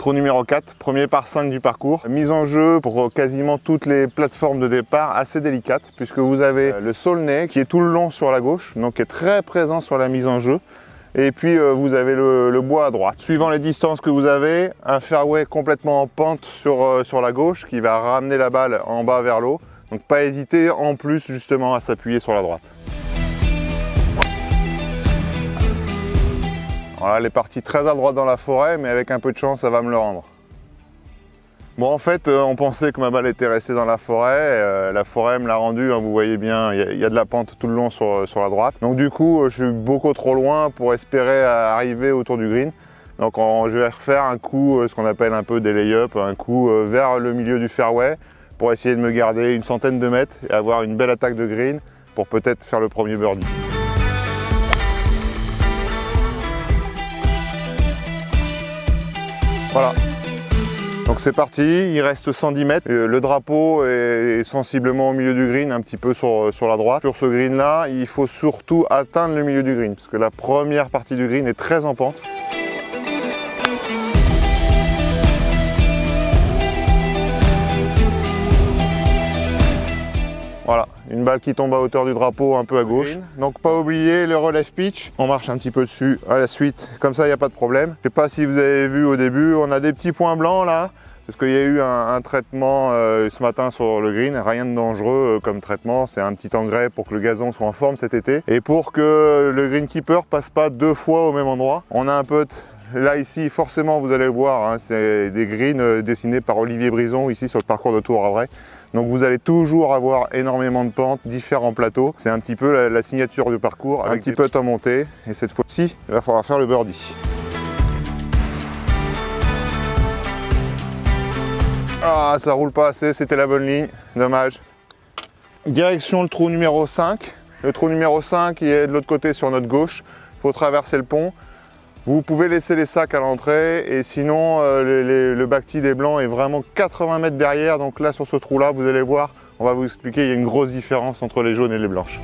Trou numéro 4, premier par 5 du parcours. Mise en jeu pour quasiment toutes les plateformes de départ, assez délicate, puisque vous avez le Saulnay qui est tout le long sur la gauche, donc est très présent sur la mise en jeu. Et puis euh, vous avez le, bois à droite. Suivant les distances que vous avez, un fairway complètement en pente euh, sur la gauche qui va ramener la balle en bas vers l'eau. Donc pas hésiter en plus justement à s'appuyer sur la droite. Voilà, elle est partie très à droite dans la forêt, mais avec un peu de chance, ça va me le rendre. Bon, en fait, euh, on pensait que ma balle était restée dans la forêt. Euh, la forêt me l'a rendue, hein, vous voyez bien, il y, a de la pente tout le long sur, sur la droite. Donc du coup, euh, je suis beaucoup trop loin pour espérer arriver autour du green. Donc je vais refaire un coup, ce qu'on appelle un peu des lay-up, un coup vers le milieu du fairway pour essayer de me garder une centaine de mètres et avoir une belle attaque de green pour peut-être faire le premier birdie. Voilà. Donc c'est parti, il reste 110 mètres. Euh, le drapeau est sensiblement au milieu du green, un petit peu sur, sur la droite. Sur ce green là, il faut surtout atteindre le milieu du green, parce que la première partie du green est très en pente. Une balle qui tombe à hauteur du drapeau un peu à gauche. Donc pas oublier le relève pitch. On marche un petit peu dessus à la suite. Comme ça, il n'y a pas de problème. Je sais pas si vous avez vu au début, on a des petits points blancs là. Parce qu'il y a eu un, traitement euh, ce matin sur le green, rien de dangereux euh, comme traitement, c'est un petit engrais pour que le gazon soit en forme cet été et pour que le greenkeeper passe pas deux fois au même endroit. On a un peu Là ici, forcément, vous allez voir, hein, c'est des greens euh, dessinés par Olivier Brison ici sur le parcours de Tour à vrai. Donc vous allez toujours avoir énormément de pentes, différents plateaux. C'est un petit peu la, signature du parcours, avec un petit peu en montée. Et cette fois-ci, il va falloir faire le birdie. Ah, ça roule pas assez, c'était la bonne ligne, dommage. Direction le trou numéro 5. Le trou numéro 5 il est de l'autre côté sur notre gauche. Il faut traverser le pont. Vous pouvez laisser les sacs à l'entrée et sinon euh, le bacti des blancs est vraiment 80 mètres derrière. Donc là sur ce trou là, vous allez voir, on va vous expliquer, il y a une grosse différence entre les jaunes et les blanches.